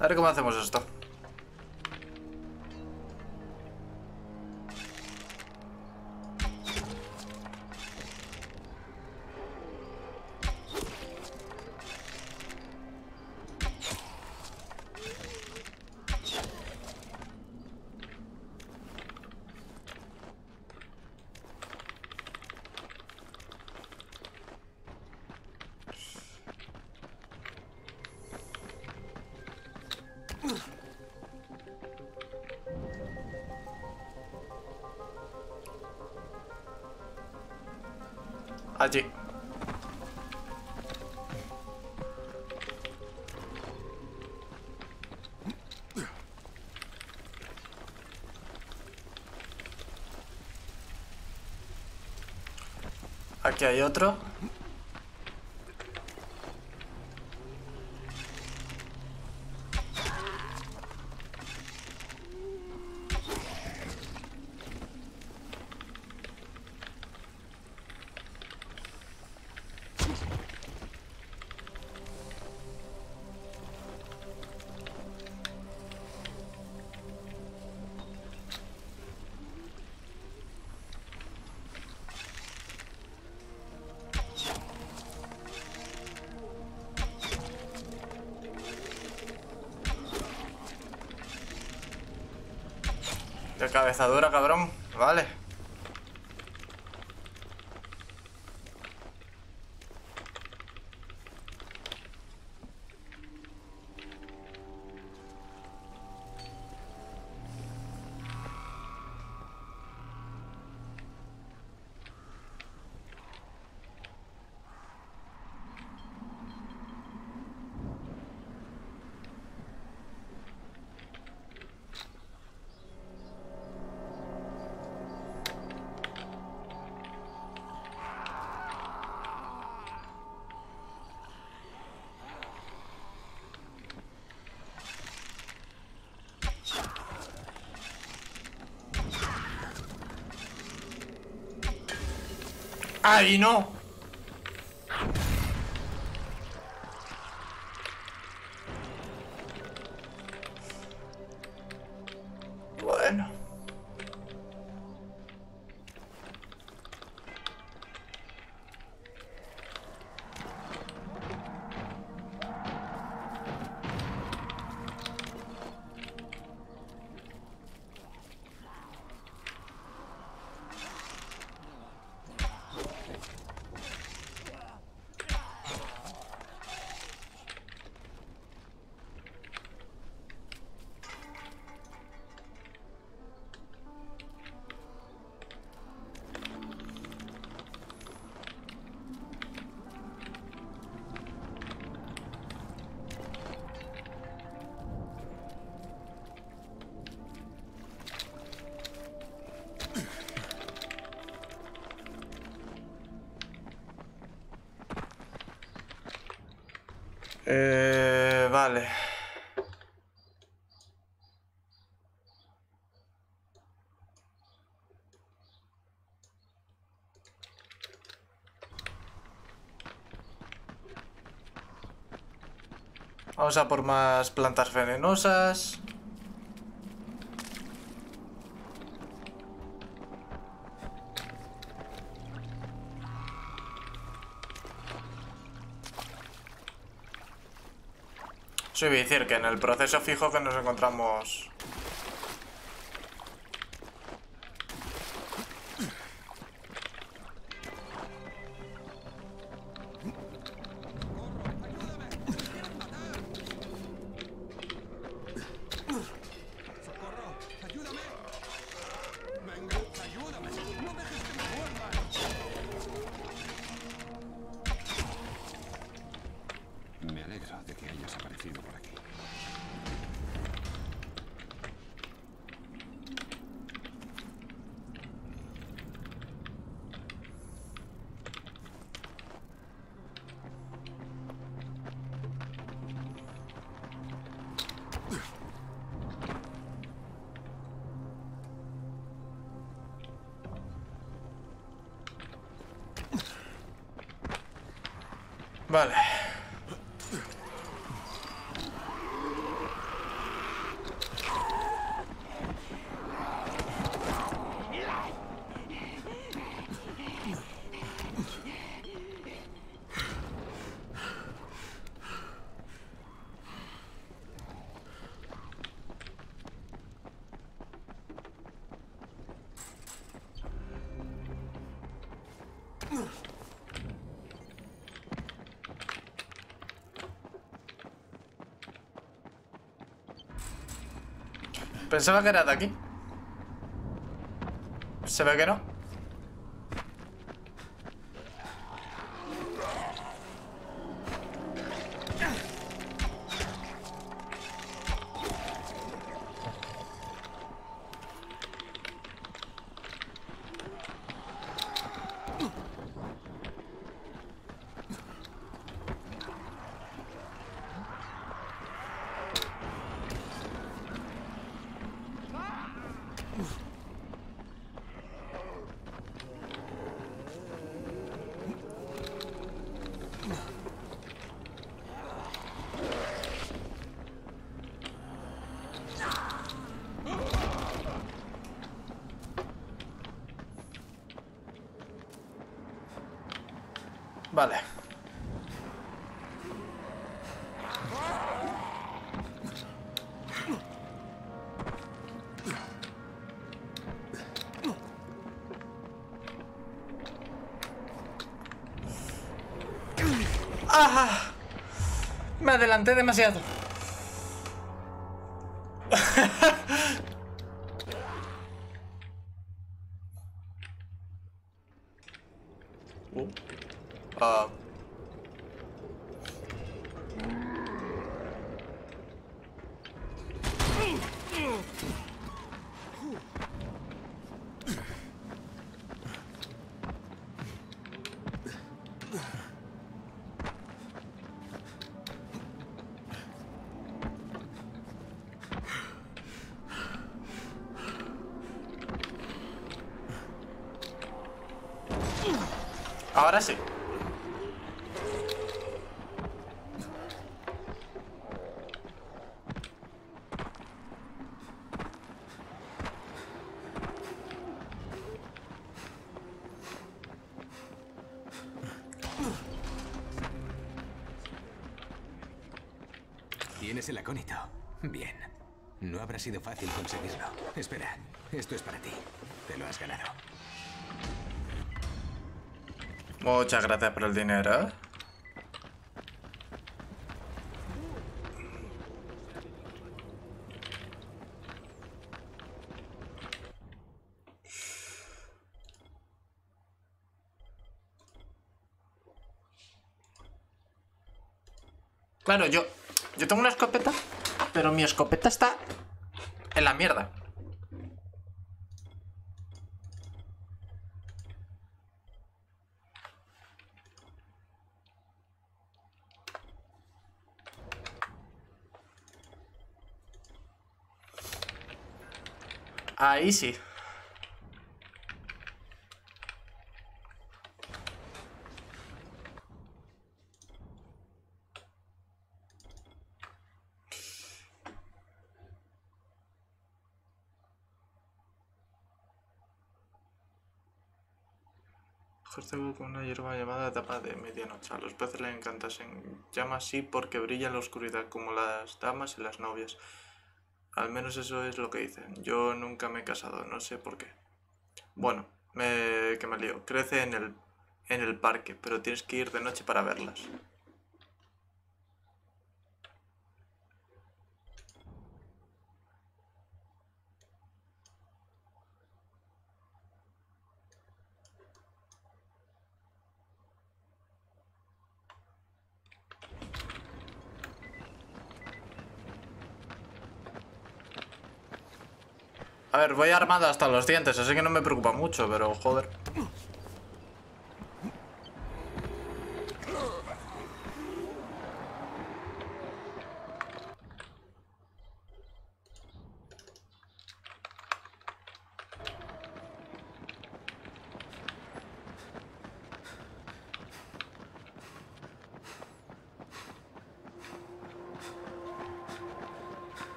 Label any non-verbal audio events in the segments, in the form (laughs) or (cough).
A ver cómo hacemos esto. Allí. Aquí hay otro. Cabeza dura, cabrón. Vale. ¡Ay, no! Eh, vale. Vamos a por más plantas venenosas. Sí, voy a decir que en el proceso fijo que nos encontramos... Vale. Pensaba que era de aquí. Se ve que no. Vale. ¡Ah! Me adelanté demasiado. Uh. Ah. Ahora sí. Tienes el acónito. Bien. No habrá sido fácil conseguirlo. Espera, esto es para ti. Te lo has ganado. Muchas gracias por el dinero. Claro, yo, yo tengo una escopeta, pero mi escopeta está en la mierda. Ahí sí. Con una hierba llamada tapa de medianoche. A los peces les encanta. Se llama así porque brilla en la oscuridad, como las damas y las novias. Al menos eso es lo que dicen. Yo nunca me he casado, no sé por qué. Bueno, me, que me lío. Crece en el, en el parque, pero tienes que ir de noche para verlas. A ver, voy armado hasta los dientes, así que no me preocupa mucho, pero joder.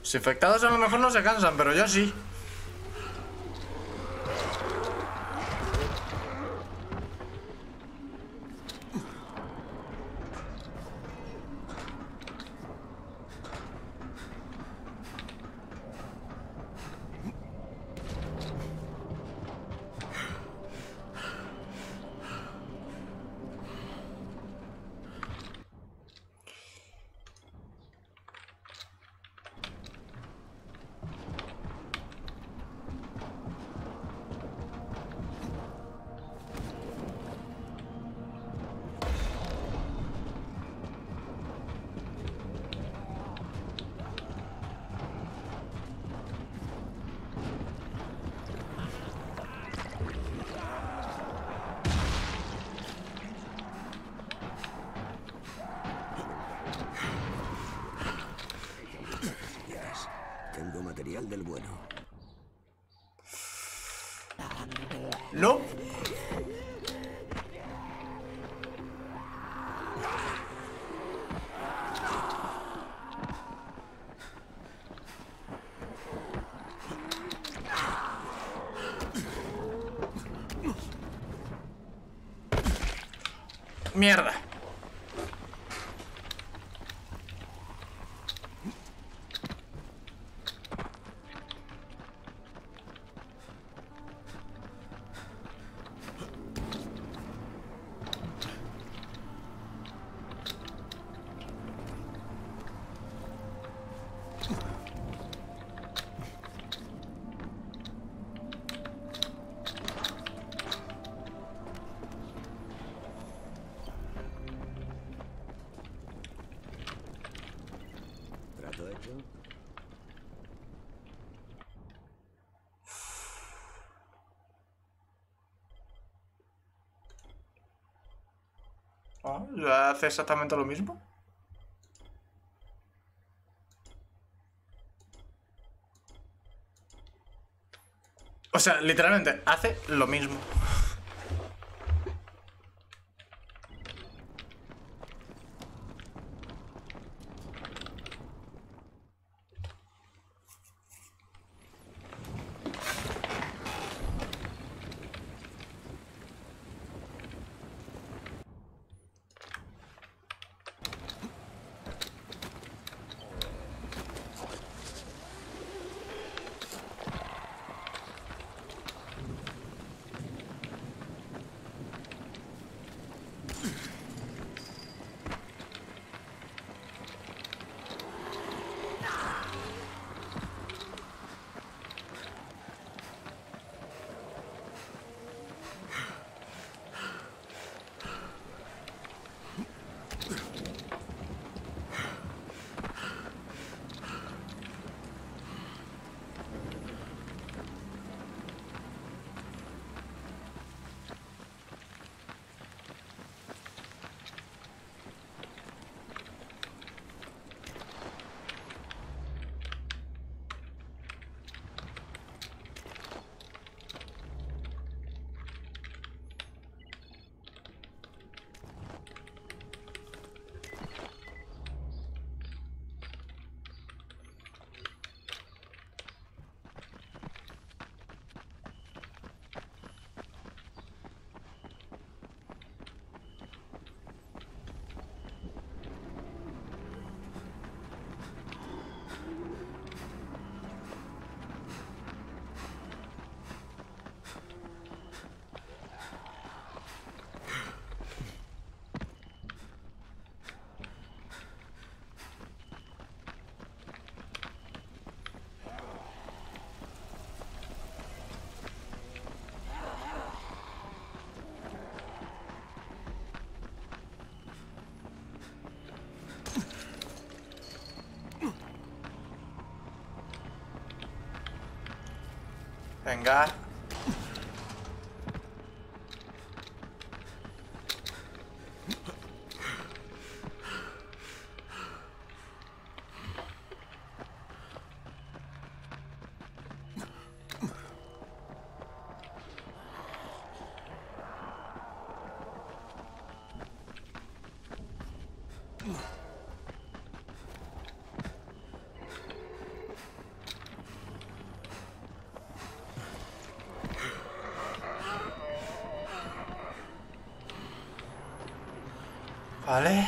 Los infectados a lo mejor no se cansan, pero yo sí. No. Mierda. Ah, ¿ya hace exactamente lo mismo. O sea, literalmente, hace lo mismo. Thank God. Vale.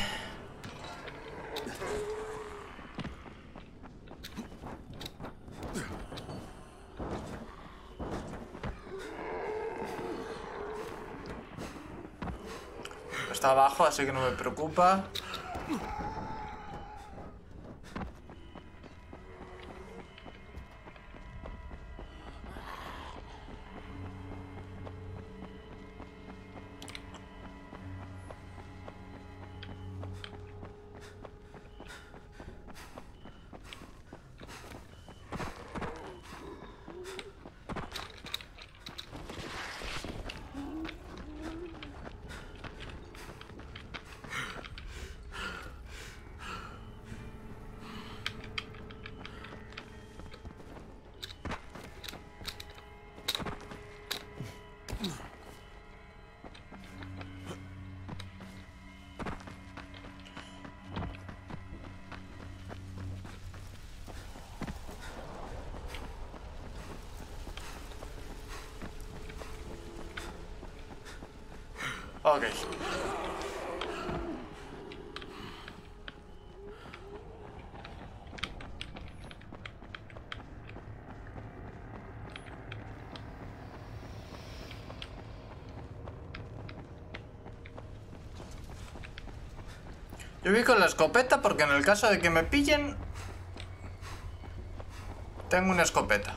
Está abajo, así que no me preocupa. Ok. Yo voy con la escopeta porque en el caso de que me pillen... Tengo una escopeta.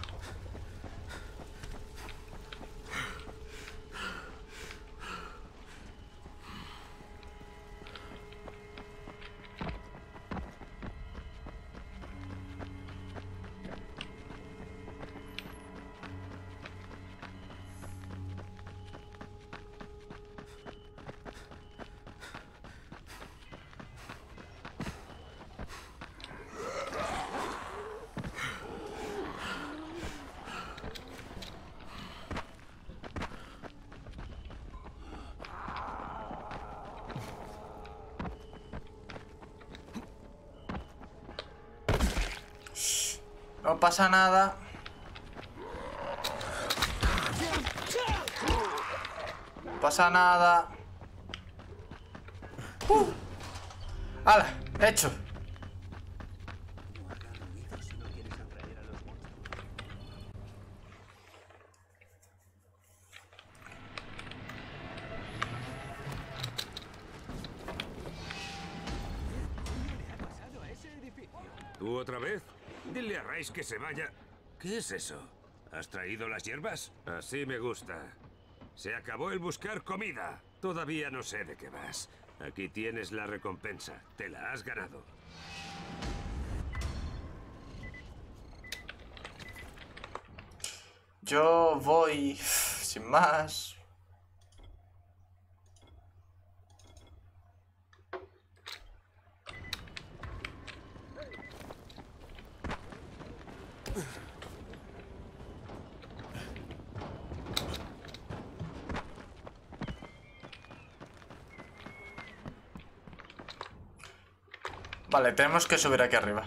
No pasa nada. No pasa nada. Uh. ¡Hala! Hecho. ¿Tú otra vez? Dile a Rice que se vaya. ¿Qué es eso? ¿Has traído las hierbas? Así me gusta. Se acabó el buscar comida. Todavía no sé de qué vas. Aquí tienes la recompensa. Te la has ganado. Yo voy (sighs) sin más. Vale, tenemos que subir aquí arriba.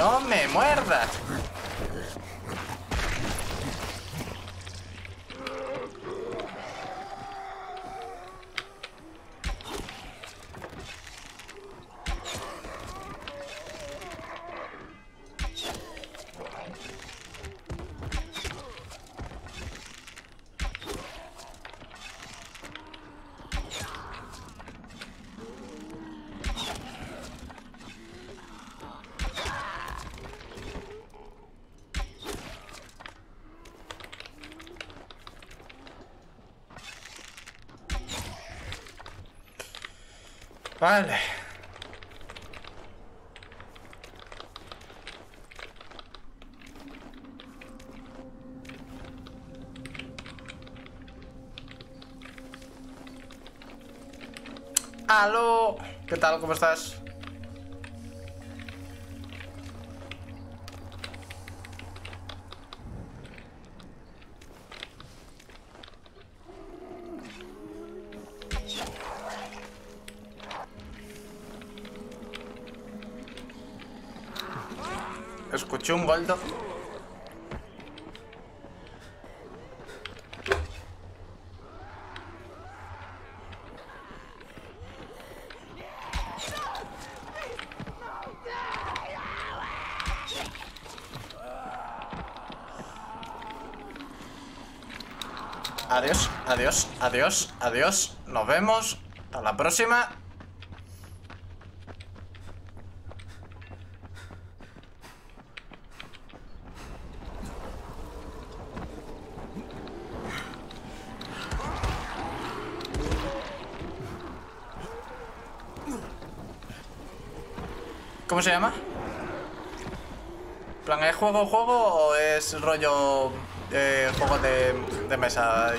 No me muerdas. Vale. Aló, ¿qué tal? ¿Cómo estás? Escuché un goldo. Adiós, adiós, adiós, adiós. Nos vemos. Hasta la próxima. ¿Cómo se llama? ¿Plan es juego juego o es rollo eh, juego de, mesa.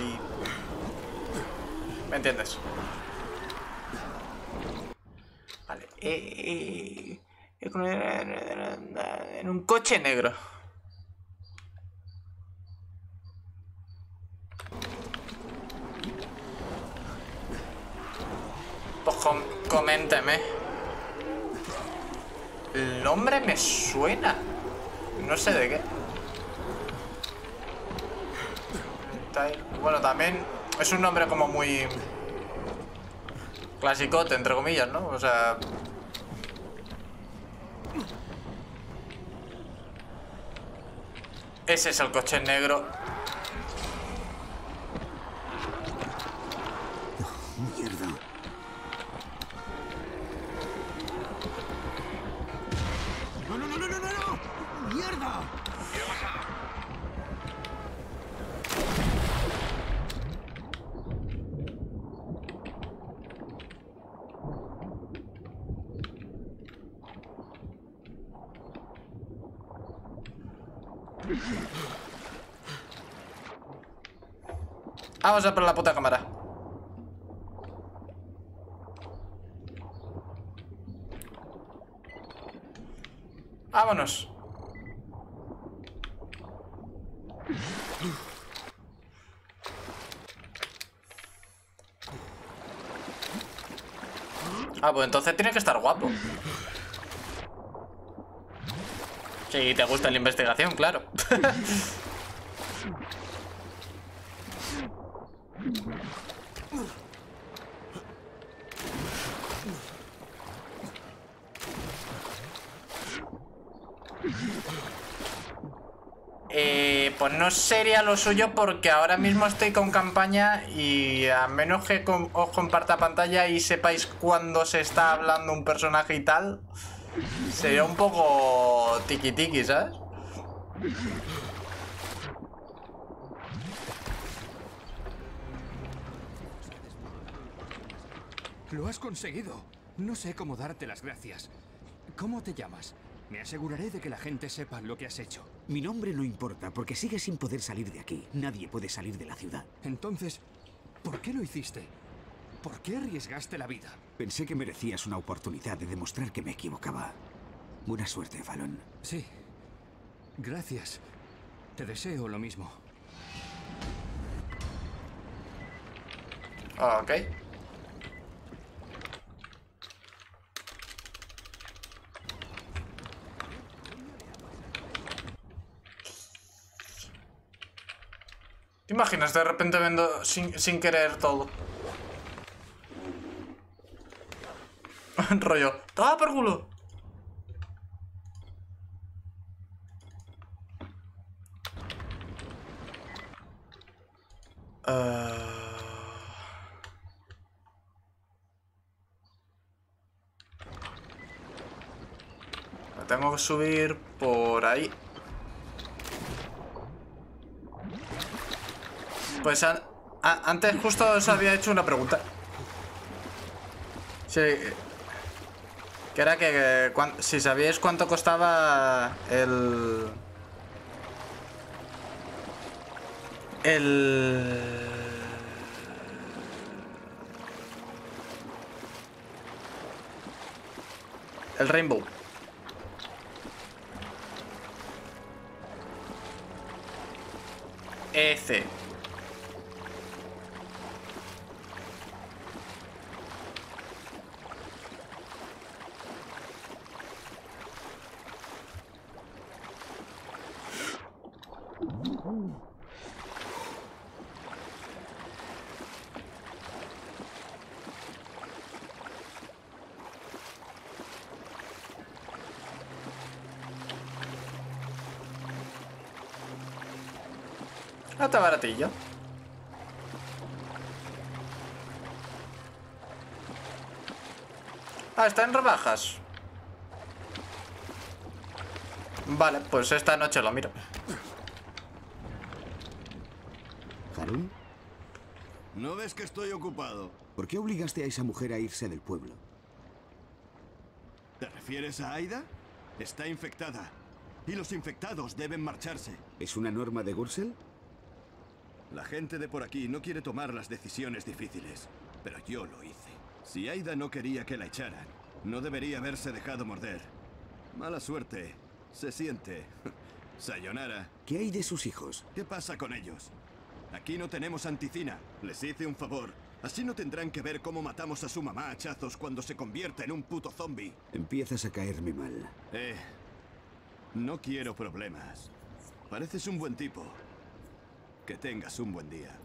¿Me entiendes? Vale. eh, eh, en un coche negro. Pues com- coménteme. El nombre me suena. No sé de qué. Bueno, también es un nombre como muy... Clasicote, entre comillas, ¿no? O sea... Ese es el coche negro. Mierda. ¡No, no, no, no, no, no! no! ¡Mierda! Vamos a por la puta cámara. Vámonos. Ah, pues entonces tiene que estar guapo. Si te gusta la investigación, claro. (laughs) Eh, pues no sería lo suyo porque ahora mismo estoy con campaña y a menos que com- os comparta pantalla y sepáis cuándo se está hablando un personaje y tal, sería un poco tiki tiki, ¿sabes? Lo has conseguido. No sé cómo darte las gracias. ¿Cómo te llamas? Me aseguraré de que la gente sepa lo que has hecho. Mi nombre no importa, porque sigues sin poder salir de aquí. Nadie puede salir de la ciudad. Entonces, ¿por qué lo hiciste? ¿Por qué arriesgaste la vida? Pensé que merecías una oportunidad de demostrar que me equivocaba. Buena suerte, Fallon. Sí. Gracias. Te deseo lo mismo. Ok. ¿Te imaginas de repente vendo sin, sin querer todo? (laughs) Rollo. ¡Toma por culo! La tengo que subir por ahí. Pues antes justo os había hecho una pregunta. Sí. Que era que, si sabíais cuánto costaba el... El... El Rainbow. Ese. Baratillo. Ah, está en rebajas. Vale, pues esta noche lo miro. ¿Harun? ¿No ves que estoy ocupado? ¿Por qué obligaste a esa mujer a irse del pueblo? ¿Te refieres a Aida? Está infectada. Y los infectados deben marcharse. ¿Es una norma de Gursel? La gente de por aquí no quiere tomar las decisiones difíciles. Pero yo lo hice. Si Aida no quería que la echaran, no debería haberse dejado morder. Mala suerte. Se siente. (laughs) Sayonara. ¿Qué hay de sus hijos? ¿Qué pasa con ellos? Aquí no tenemos anticina. Les hice un favor. Así no tendrán que ver cómo matamos a su mamá a hachazos cuando se convierte en un puto zombie. Empiezas a caerme mal. Eh, no quiero problemas. Pareces un buen tipo. Que tengas un buen día.